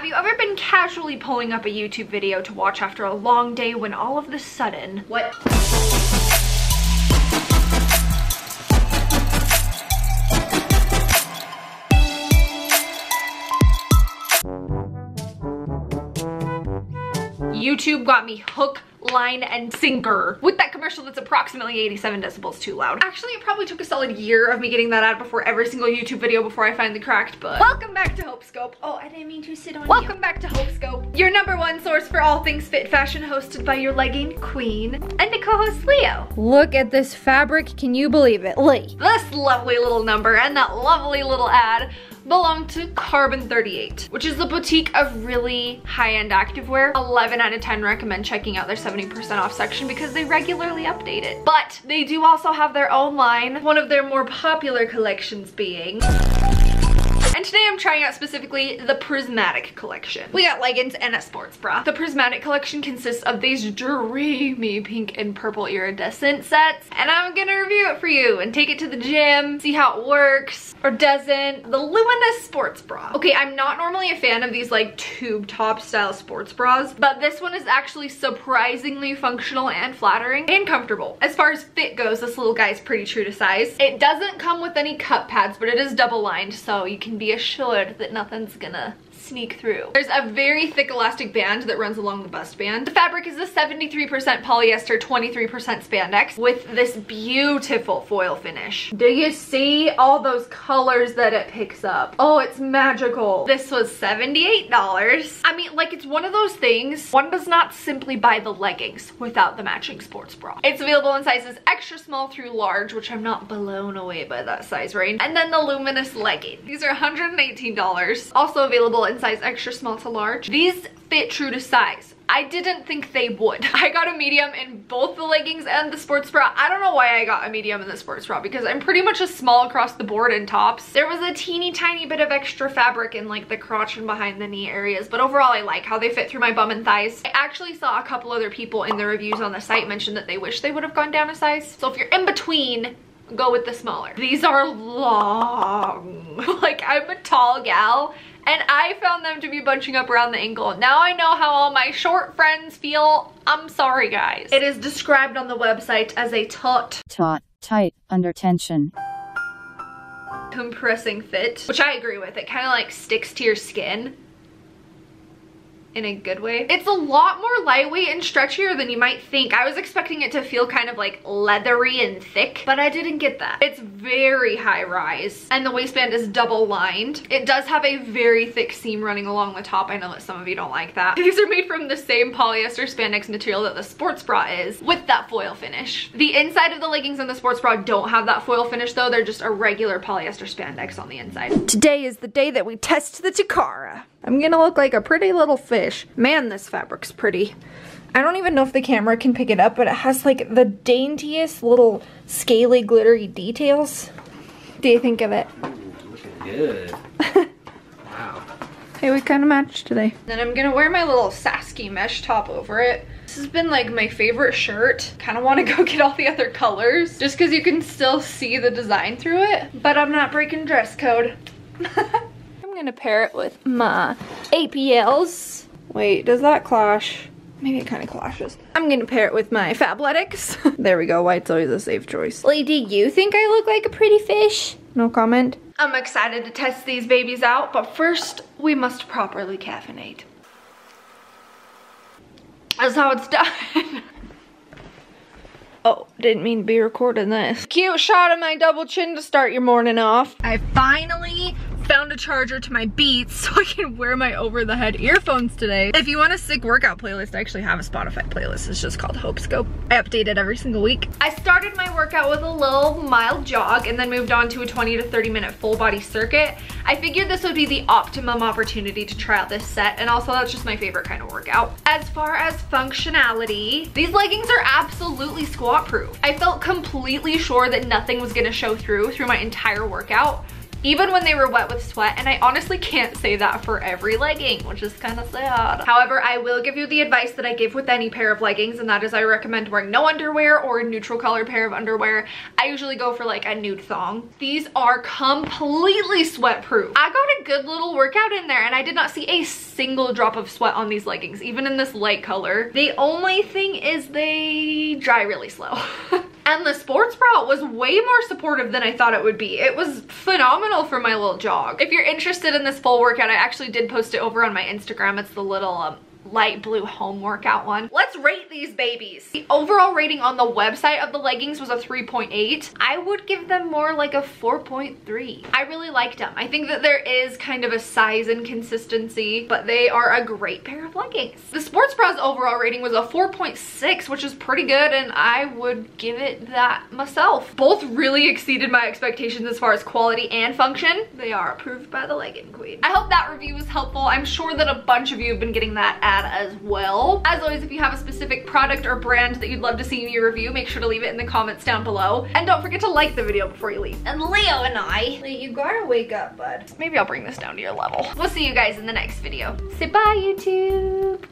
Have you ever been casually pulling up a YouTube video to watch after a long day when all of the sudden, what? YouTube got me hook, line, and sinker with that commercial that's approximately 87 decibels too loud. Actually, it probably took a solid year of me getting that ad before every single YouTube video before I finally cracked, but welcome back to Hopescope. Oh, I didn't mean to sit on Welcome you. back to Hopescope, your number one source for all things fit fashion hosted by your legging queen and the co-host Leo. Look at this fabric, can you believe it? Lee. This lovely little number and that lovely little ad belong to Carbon 38, which is the boutique of really high-end activewear. 11 out of 10 recommend checking out their 70% off section because they regularly update it. But they do also have their own line, one of their more popular collections being and today I'm trying out specifically the Prismatic collection. We got leggings and a sports bra. The Prismatic collection consists of these dreamy pink and purple iridescent sets. And I'm gonna review it for you and take it to the gym, see how it works or doesn't. The Luminous sports bra. Okay, I'm not normally a fan of these like tube top style sports bras, but this one is actually surprisingly functional and flattering and comfortable. As far as fit goes, this little guy is pretty true to size. It doesn't come with any cup pads, but it is double lined, so you can be assured that nothing's gonna sneak through. There's a very thick elastic band that runs along the bust band. The fabric is a 73% polyester, 23% spandex with this beautiful foil finish. Do you see all those colors that it picks up? Oh, it's magical. This was $78. I mean, like it's one of those things, one does not simply buy the leggings without the matching sports bra. It's available in sizes extra small through large, which I'm not blown away by that size range. And then the luminous legging. These are $118. Also available in size extra small to large. These fit true to size. I didn't think they would. I got a medium in both the leggings and the sports bra. I don't know why I got a medium in the sports bra because I'm pretty much a small across the board in tops. There was a teeny tiny bit of extra fabric in like the crotch and behind the knee areas, but overall I like how they fit through my bum and thighs. I actually saw a couple other people in the reviews on the site mention that they wish they would have gone down a size. So if you're in between, go with the smaller. These are long. like I'm a tall gal and I found them to be bunching up around the ankle. Now I know how all my short friends feel. I'm sorry, guys. It is described on the website as a taut, taut, tight, under tension compressing fit, which I agree with. It kind of like sticks to your skin in a good way. It's a lot more lightweight and stretchier than you might think. I was expecting it to feel kind of like leathery and thick, but I didn't get that. It's very high rise and the waistband is double lined. It does have a very thick seam running along the top. I know that some of you don't like that. These are made from the same polyester spandex material that the sports bra is with that foil finish. The inside of the leggings and the sports bra don't have that foil finish though. They're just a regular polyester spandex on the inside. Today is the day that we test the Takara. I'm gonna look like a pretty little fish. Man, this fabric's pretty. I don't even know if the camera can pick it up, but it has like the daintiest little scaly glittery details. What do you think of it? Looking good. wow. Hey, we kind of matched today. Then I'm gonna wear my little Saski mesh top over it. This has been like my favorite shirt. Kind of want to go get all the other colors just because you can still see the design through it. But I'm not breaking dress code. I'm gonna pair it with my APLs. Wait, does that clash? Maybe it kind of clashes. I'm gonna pair it with my Fabletics. there we go, white's always a safe choice. Lady, you think I look like a pretty fish? No comment. I'm excited to test these babies out, but first we must properly caffeinate. That's how it's done. Oh, didn't mean to be recording this. Cute shot of my double chin to start your morning off. I finally found a charger to my Beats so I can wear my over-the-head earphones today. If you want a sick workout playlist, I actually have a Spotify playlist. It's just called Hopescope. I update it every single week. I started my workout with a little mild jog and then moved on to a 20 to 30 minute full body circuit. I figured this would be the optimum opportunity to try out this set and also that's just my favorite kind of workout. As far as functionality, these leggings are absolutely squat proof. I felt completely sure that nothing was gonna show through through my entire workout even when they were wet with sweat and I honestly can't say that for every legging which is kind of sad. However I will give you the advice that I give with any pair of leggings and that is I recommend wearing no underwear or a neutral color pair of underwear. I usually go for like a nude thong. These are completely sweat proof. I got a good little workout in there and I did not see a single drop of sweat on these leggings, even in this light color. The only thing is they dry really slow. And the sports bra was way more supportive than I thought it would be. It was phenomenal for my little jog. If you're interested in this full workout, I actually did post it over on my Instagram. It's the little um, light blue home workout one. Let's rate these babies. The overall rating on the website of the leggings was a 3.8. I would give them more like a 4.3. I really liked them. I think that there is kind of a size inconsistency, but they are a great pair of leggings. The sports bra's overall rating was a 4.6, which is pretty good, and I would give it that myself. Both really exceeded my expectations as far as quality and function. They are approved by the legging queen. I hope that review was helpful. I'm sure that a bunch of you have been getting that ad as well. As always, if you have a specific product or brand that you'd love to see me review, make sure to leave it in the comments down below. And don't forget to like the video before you leave. And Leo and I, You gotta wake up, bud. maybe I'll bring this down to your level. We'll see you guys in the next video. Say bye, YouTube.